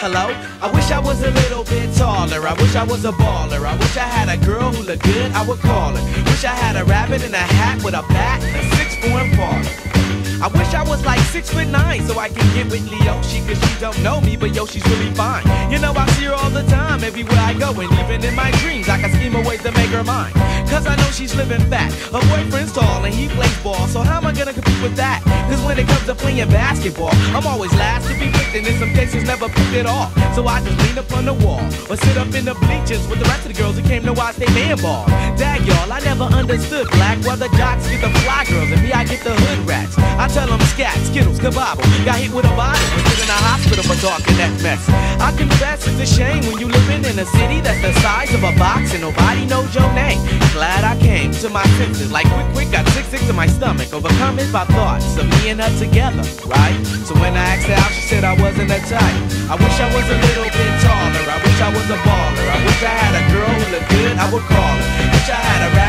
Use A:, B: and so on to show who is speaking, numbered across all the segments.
A: Hello? I wish I was a little bit taller. I wish I was a baller. I wish I had a girl who looked good, I would call her. Wish I had a rabbit in a hat with a bat and a six four Impala. I wish I was like six foot nine so I can get with Leoshi cause she don't know me, but yo, she's really fine. You know, I see her all the time, everywhere I go, and even in my dreams, I can scheme a ways to make her mine. Cause I know she's living fat. Her boyfriend's tall and he plays ball, so how am I gonna compete with that? Cause when it comes to playing basketball, I'm always last to be picked, and in some cases never picked at all. So I just lean up on the wall, or sit up in the bleachers with the rest of the girls who came to watch they man ball. Dag y'all, I never understood black, why the jocks get the fly girls, and me I get the hood rats. I tell them scat, skittles, kabobble. Got hit with a bottle in a hospital for talking that mess. I confess it's a shame when you living in a city that's the size of a box and nobody knows your name. Glad I came to my senses, like quick, quick, got sick, sick to my stomach. Overcome it by thoughts of me and her together, right? So when I asked her out, she said I wasn't a type. I wish I was a little bit taller. I wish I was a baller. I wish I had a girl who looked good, I would call her. Wish I had a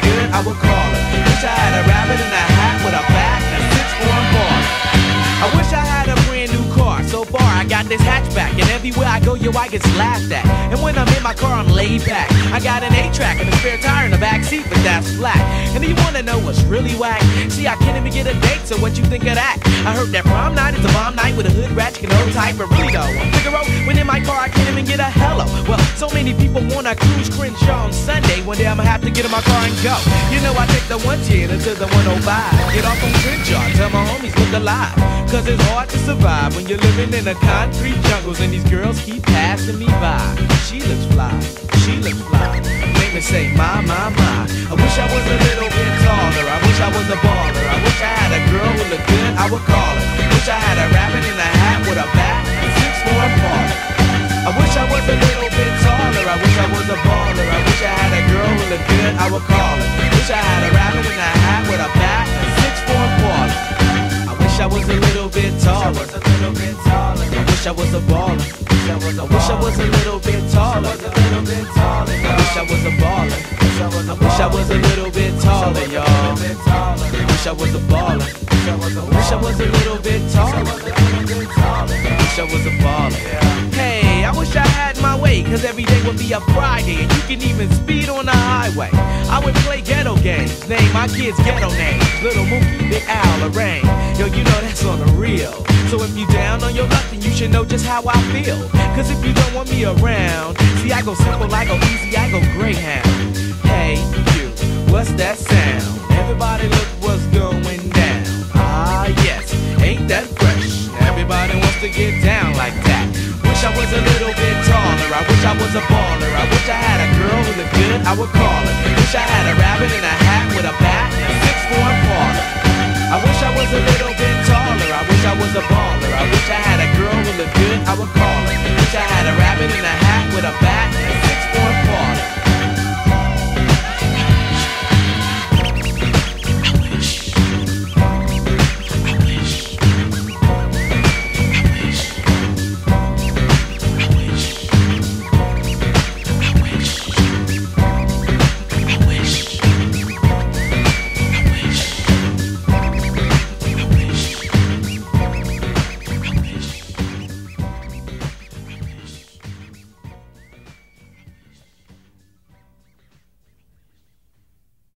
A: good, I would call her. Wish I had a rabbit in a hat with a bat and a six-four Impala. I wish I had a brand new car. So far, I got this hatchback, and everywhere I go, yo, I get laughed at. And when I'm in my car, I'm laid back. I got an 8-track and a spare tire in the back seat, but that's flat. And you wanna know what's really whack? See, I can't even get a date, so what you think of that? I heard that prom night is a bomb night with a hood ratchet and old type, but really though, I'm Figaro. When in my car, I can't even get a hello. Well, so many people wanna cruise Crenshaw on Sunday. One day I'ma have to get in my car and go. You know, I take the 110 until the 105. Get off on Crenshaw, tell my homies look alive. Cause it's hard to survive when you're living in a concrete jungles and these girls keep passing me by. She looks fly, she looks fly. Make me say, my, my, my. I wish I was a little bit taller. I wish I was a baller. I was a little bit taller. I wish I was a baller. I wish I had a girl who looked good, I would call her. Wish I had a rabbit in a hat with a bat and six four Impala. I wish I was a little bit taller. I wish I was a baller. I wish I was a little bit taller. I wish I was a baller. I wish I was a little bit taller, y'all. I wish I was a baller. Be a Friday, and you can even speed on the highway. I would play ghetto games, name my kids ghetto names. Little Mookie, Big Al, Lorraine. Yo, you know that's on the real. So if you down on your luck, then you should know just how I feel. Cause if you don't want me around, see, I go simple, I go easy, I go Greyhound. Hey, you, what's that sound? Everybody look what's going down. Ah, yes, ain't that fresh? Everybody wants to get down like that. Wish I was a little bit was a baller. I wish I had a girl who looked good, I would call her. Wish I had a rabbit in a hat with a bat and a six four Impala. I wish I was a little bit taller. I wish I was a baller. I wish I had a girl who looked good, I would call her.